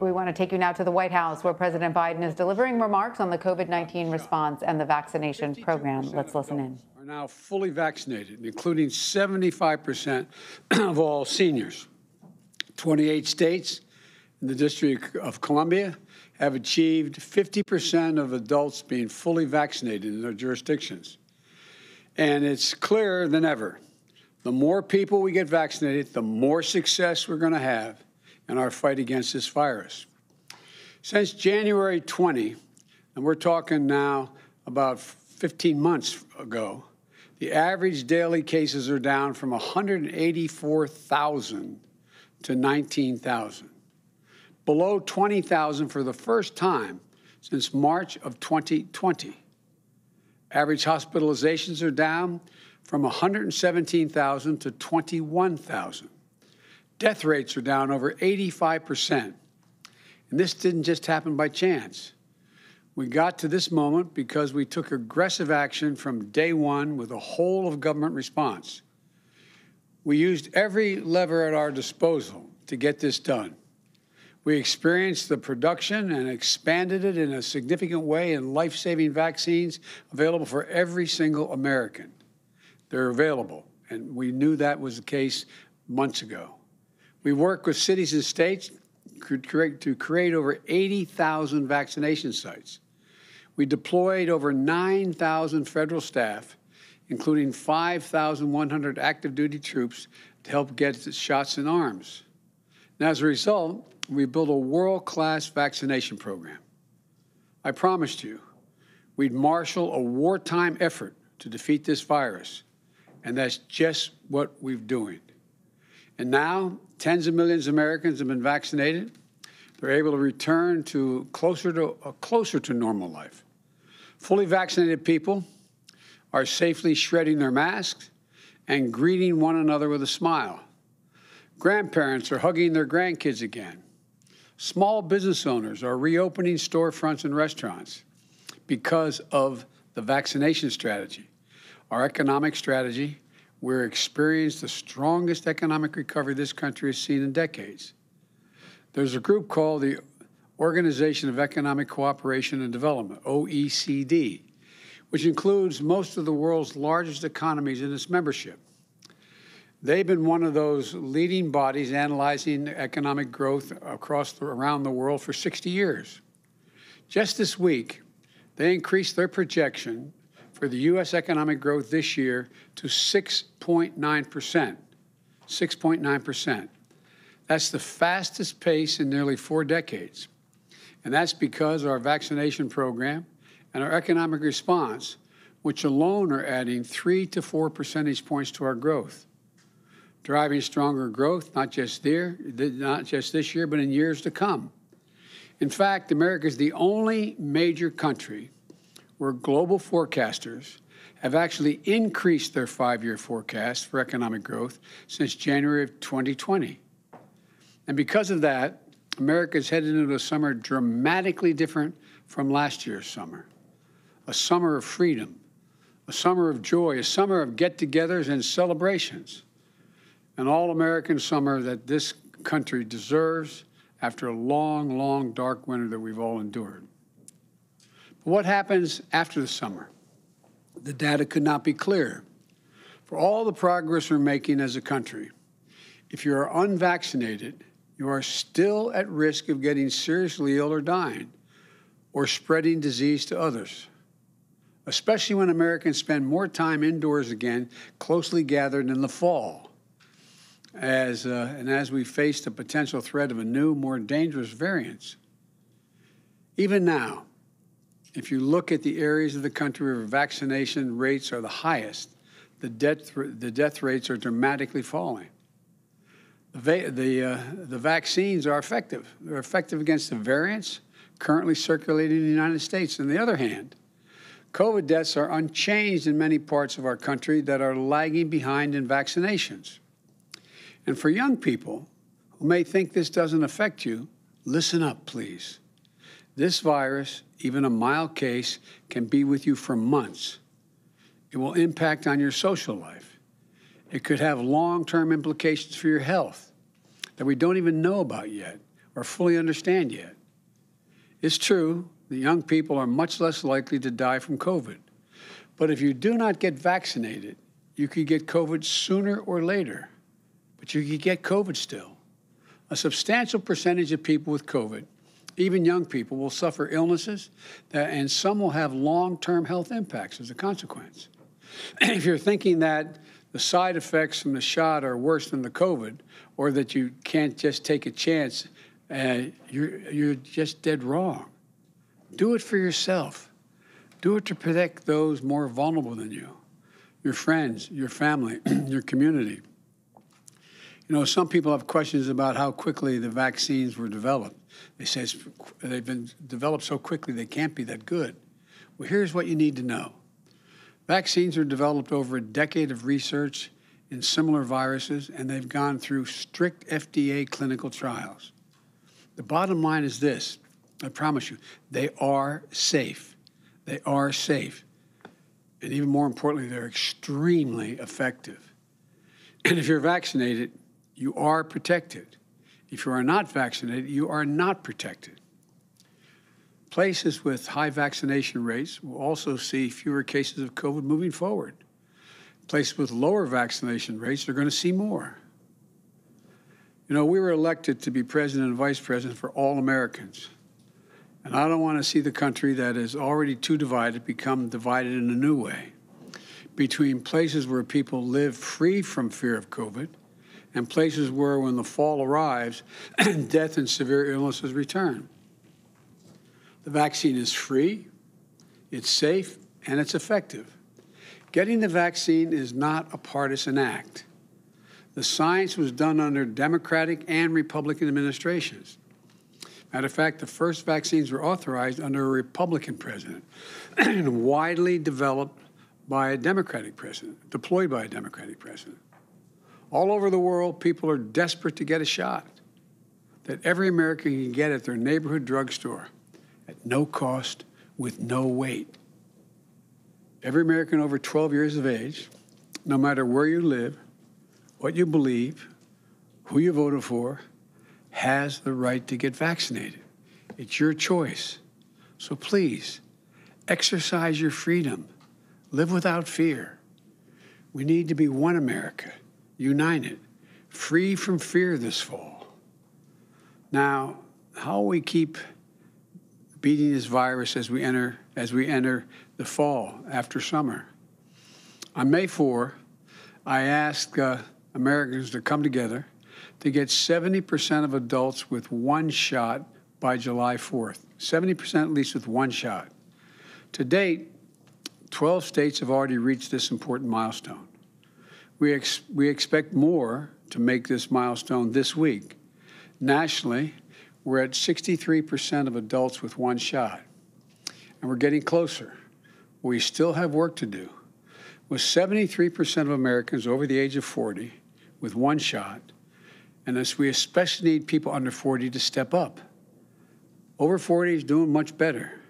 We want to take you now to the White House, where President Biden is delivering remarks on the COVID 19 response and the vaccination program. Let's listen in. Are now fully vaccinated, including 75% of all seniors. 28 states in the District of Columbia have achieved 50% of adults being fully vaccinated in their jurisdictions. And it's clearer than ever. The more people we get vaccinated, the more success we're going to have in our fight against this virus. Since January 20, and we're talking now about 15 months ago, the average daily cases are down from 184,000 to 19,000, below 20,000 for the first time since March of 2020. Average hospitalizations are down from 117,000 to 21,000. Death rates are down over 85%. And this didn't just happen by chance. We got to this moment because we took aggressive action from day one with a whole of government response. We used every lever at our disposal to get this done. We experienced the production and expanded it in a significant way in life saving vaccines available for every single American. They're available, and we knew that was the case months ago. We work with cities and states to create over 80,000 vaccination sites. We deployed over 9,000 federal staff, including 5,100 active duty troops, to help get shots in arms. And as a result, we built a world class vaccination program. I promised you we'd marshal a wartime effort to defeat this virus, and that's just what we're doing. And now, tens of millions of Americans have been vaccinated. They're able to return to closer to uh, closer to normal life. Fully vaccinated people are safely shredding their masks and greeting one another with a smile. Grandparents are hugging their grandkids again. Small business owners are reopening storefronts and restaurants because of the vaccination strategy. Our economic strategy we're experiencing the strongest economic recovery this country has seen in decades. There's a group called the Organization of Economic Cooperation and Development, OECD, which includes most of the world's largest economies in its membership. They've been one of those leading bodies analyzing economic growth across the, around the world for 60 years. Just this week, they increased their projection for the U.S. economic growth this year to 6.9%. 6.9%. That's the fastest pace in nearly four decades. And that's because our vaccination program and our economic response, which alone are adding three to four percentage points to our growth, driving stronger growth, not just there, not just this year, but in years to come. In fact, America is the only major country where global forecasters have actually increased their five year forecast for economic growth since January of 2020. And because of that, America is headed into a summer dramatically different from last year's summer a summer of freedom, a summer of joy, a summer of get togethers and celebrations, an all American summer that this country deserves after a long, long, dark winter that we've all endured. What happens after the summer? The data could not be clearer. For all the progress we're making as a country, if you are unvaccinated, you are still at risk of getting seriously ill or dying or spreading disease to others, especially when Americans spend more time indoors again, closely gathered in the fall. As, uh, and as we face the potential threat of a new, more dangerous variant. Even now, if you look at the areas of the country where vaccination rates are the highest, the death, the death rates are dramatically falling. The, the, uh, the vaccines are effective. They're effective against the variants currently circulating in the United States. On the other hand, COVID deaths are unchanged in many parts of our country that are lagging behind in vaccinations. And for young people who may think this doesn't affect you, listen up, please. This virus, even a mild case, can be with you for months. It will impact on your social life. It could have long term implications for your health that we don't even know about yet, or fully understand yet. It's true that young people are much less likely to die from COVID. But if you do not get vaccinated, you could get COVID sooner or later, but you could get COVID still. A substantial percentage of people with COVID, even young people, will suffer illnesses, that, and some will have long term health impacts as a consequence. if you're thinking that the side effects from the shot are worse than the COVID, or that you can't just take a chance, uh, you're, you're just dead wrong. Do it for yourself. Do it to protect those more vulnerable than you your friends, your family, your community. You know, some people have questions about how quickly the vaccines were developed. They say they've been developed so quickly they can't be that good. Well, here's what you need to know vaccines are developed over a decade of research in similar viruses, and they've gone through strict FDA clinical trials. The bottom line is this I promise you, they are safe. They are safe. And even more importantly, they're extremely effective. And if you're vaccinated, you are protected. If you are not vaccinated, you are not protected. Places with high vaccination rates will also see fewer cases of COVID moving forward. Places with lower vaccination rates are going to see more. You know, we were elected to be president and vice president for all Americans. And I don't want to see the country that is already too divided become divided in a new way between places where people live free from fear of COVID and places where, when the fall arrives, death and severe illnesses return. The vaccine is free, it's safe, and it's effective. Getting the vaccine is not a partisan act. The science was done under Democratic and Republican administrations. Matter of fact, the first vaccines were authorized under a Republican president and widely developed by a Democratic president, deployed by a Democratic president. All over the world, people are desperate to get a shot that every American can get at their neighborhood drugstore at no cost with no wait. Every American over 12 years of age, no matter where you live, what you believe, who you voted for, has the right to get vaccinated. It's your choice. So please, exercise your freedom. Live without fear. We need to be one America united, free from fear this fall. Now, how we keep beating this virus as we enter as we enter the fall after summer. On May 4, I asked uh, Americans to come together to get 70% of adults with one shot by July 4th. 70% at least with one shot. To date, 12 states have already reached this important milestone. We, ex we expect more to make this milestone this week. Nationally, we're at 63% of adults with one shot, and we're getting closer. We still have work to do. With 73% of Americans over the age of 40 with one shot, and as we especially need people under 40 to step up. Over 40 is doing much better.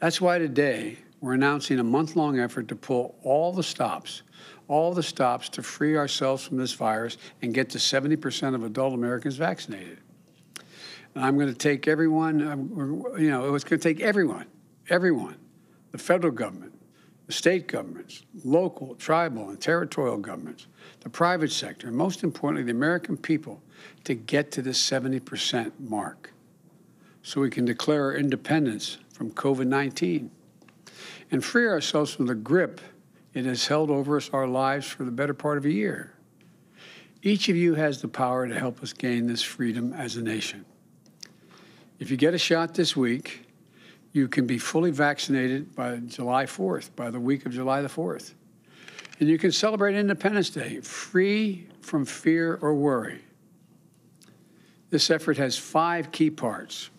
That's why today we're announcing a month long effort to pull all the stops all the stops to free ourselves from this virus and get to 70% of adult Americans vaccinated. And I'm going to take everyone, you know, it's going to take everyone, everyone, the federal government, the state governments, local, tribal, and territorial governments, the private sector, and most importantly, the American people to get to this 70% mark so we can declare our independence from COVID 19 and free ourselves from the grip it has held over us our lives for the better part of a year. Each of you has the power to help us gain this freedom as a nation. If you get a shot this week, you can be fully vaccinated by July 4th, by the week of July the 4th. And you can celebrate Independence Day free from fear or worry. This effort has five key parts.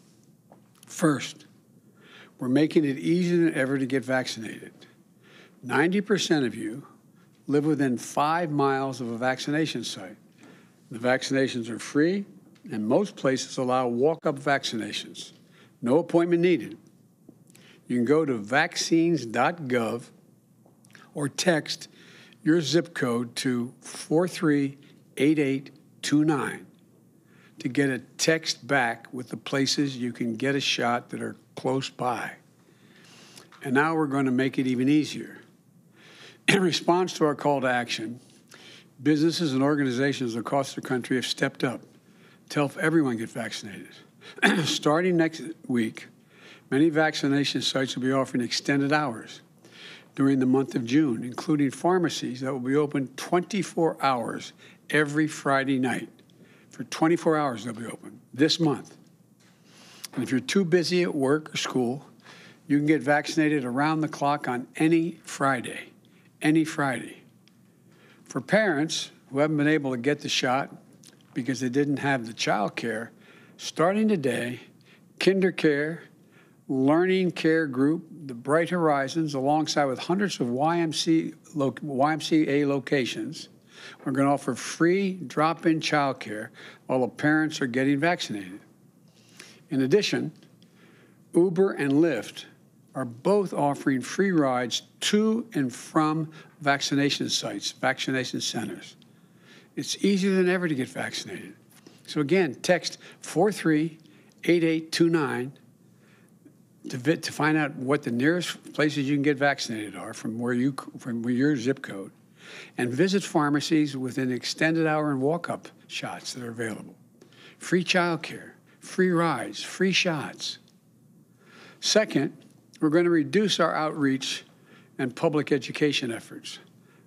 First, we're making it easier than ever to get vaccinated. 90% of you live within five miles of a vaccination site. The vaccinations are free, and most places allow walk up vaccinations. No appointment needed. You can go to vaccines.gov or text your zip code to 438829 to get a text back with the places you can get a shot that are close by. And now we're going to make it even easier. In response to our call to action, businesses and organizations across the country have stepped up to help everyone get vaccinated. Starting next week, many vaccination sites will be offering extended hours during the month of June, including pharmacies that will be open 24 hours every Friday night. For 24 hours, they'll be open this month. And if you're too busy at work or school, you can get vaccinated around the clock on any Friday. Any Friday. For parents who haven't been able to get the shot because they didn't have the child care, starting today, KinderCare, Learning Care Group, the Bright Horizons, alongside with hundreds of YMC, YMCA locations, we're going to offer free drop in child care while the parents are getting vaccinated. In addition, Uber and Lyft are both offering free rides to and from vaccination sites, vaccination centers. It's easier than ever to get vaccinated. So again, text 438829 to, to find out what the nearest places you can get vaccinated are from where you from your zip code and visit pharmacies within extended hour and walk up shots that are available. Free childcare, free rides, free shots. Second, we're going to reduce our outreach and public education efforts.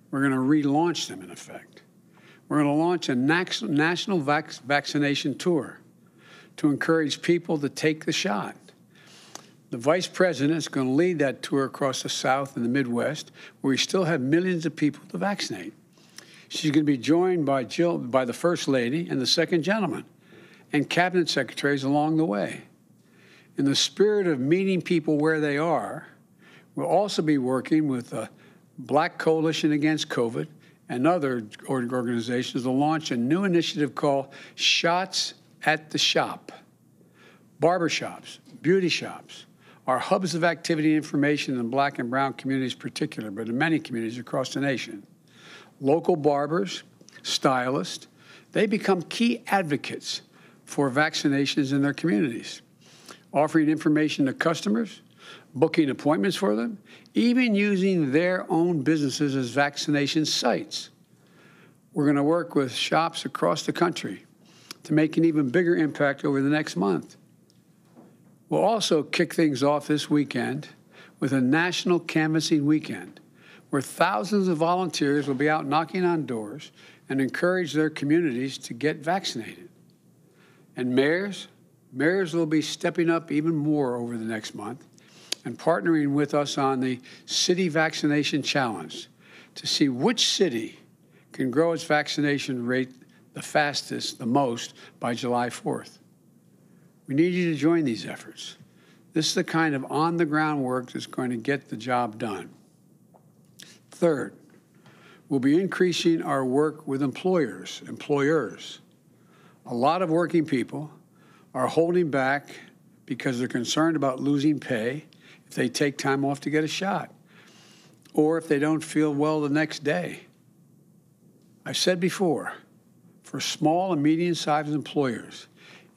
We're going to relaunch them, in effect. We're going to launch a national vac- vaccination tour to encourage people to take the shot. The vice president is going to lead that tour across the South and the Midwest, where we still have millions of people to vaccinate. She's going to be joined by Jill, by the first lady and the second gentleman, and cabinet secretaries along the way. In the spirit of meeting people where they are, we'll also be working with the Black Coalition Against COVID and other organizations to launch a new initiative called Shots at the Shop. Barbershops, beauty shops, are hubs of activity and information in black and brown communities in particular, but in many communities across the nation. Local barbers, stylists, they become key advocates for vaccinations in their communities, offering information to customers, booking appointments for them, even using their own businesses as vaccination sites. We're going to work with shops across the country to make an even bigger impact over the next month. We'll also kick things off this weekend with a national canvassing weekend where thousands of volunteers will be out knocking on doors and encourage their communities to get vaccinated. And mayors, mayors will be stepping up even more over the next month and partnering with us on the City Vaccination Challenge to see which city can grow its vaccination rate the fastest, the most, by July 4th. We need you to join these efforts. This is the kind of on the ground work that's going to get the job done. Third, we'll be increasing our work with employers, employers. A lot of working people are holding back because they're concerned about losing pay if they take time off to get a shot or if they don't feel well the next day. I've said before, for small and medium sized employers,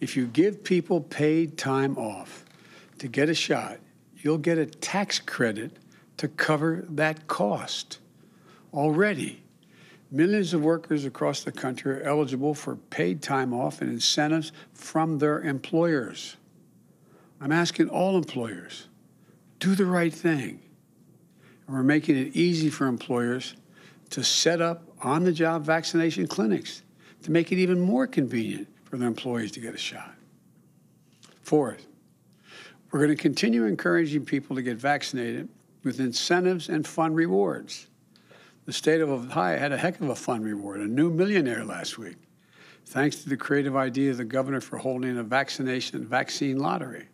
if you give people paid time off to get a shot, you'll get a tax credit to cover that cost. Already, millions of workers across the country are eligible for paid time off and incentives from their employers. I'm asking all employers do the right thing. And we're making it easy for employers to set up on the job vaccination clinics to make it even more convenient for their employees to get a shot. Fourth, we're going to continue encouraging people to get vaccinated with incentives and fun rewards. The state of Ohio had a heck of a fun reward, a new millionaire last week, thanks to the creative idea of the governor for holding a vaccination vaccine lottery.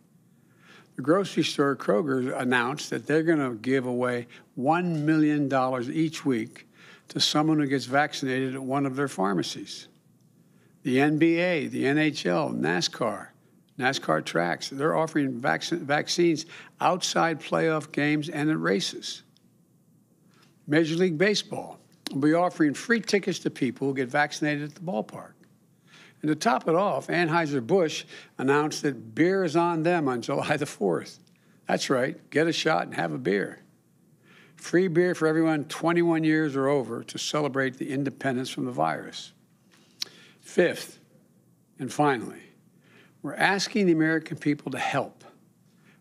The grocery store Kroger announced that they're going to give away $1 million each week to someone who gets vaccinated at one of their pharmacies the NBA, the NHL, NASCAR, NASCAR tracks. They're offering vac- vaccines outside playoff games and at races. Major League Baseball will be offering free tickets to people who get vaccinated at the ballpark. And to top it off, Anheuser-Busch announced that beer is on them on July the 4th. That's right, get a shot and have a beer. Free beer for everyone 21 years or over to celebrate the independence from the virus. Fifth, and finally, we're asking the American people to help.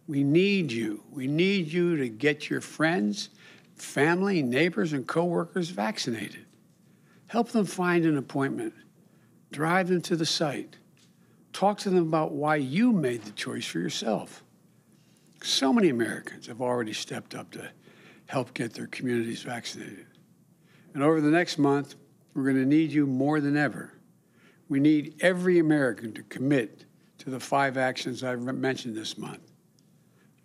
We need you. We need you to get your friends, family, neighbors, and coworkers vaccinated. Help them find an appointment. Drive them to the site. Talk to them about why you made the choice for yourself. So many Americans have already stepped up to help get their communities vaccinated. And over the next month, we're going to need you more than ever. We need every American to commit to the five actions I've mentioned this month.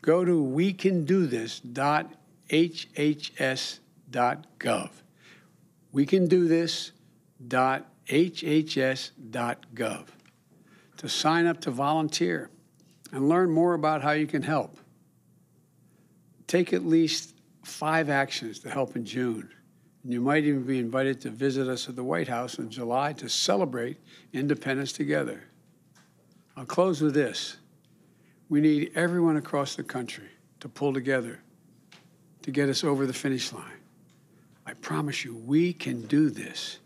Go to wecandothis.hhs.gov. wecandothis.hhs.gov to sign up to volunteer and learn more about how you can help. Take at least five actions to help in June. And you might even be invited to visit us at the White House in July to celebrate independence together. I'll close with this. We need everyone across the country to pull together to get us over the finish line. I promise you, we can do this.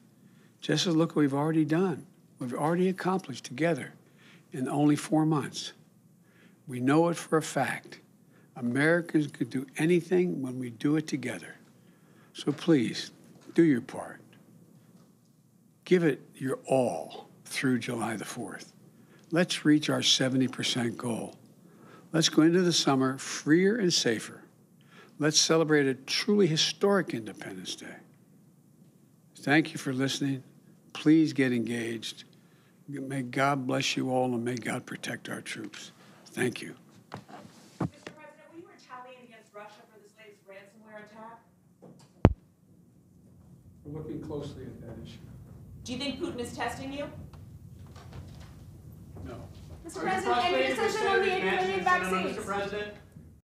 Just as look what we've already done. We've already accomplished together in only four months. We know it for a fact. Americans can do anything when we do it together. So please, do your part. Give it your all through July the 4th. Let's reach our 70% goal. Let's go into the summer freer and safer. Let's celebrate a truly historic Independence Day. Thank you for listening. Please get engaged. May God bless you all and may God protect our troops. Thank you. Mr. President, will you retaliate against Russia for this latest ransomware attack? We're looking closely at that issue. Do you think Putin is testing you? No. Mr. President, any frustrated with decision on the Senator 8 million vaccines? Mr. President?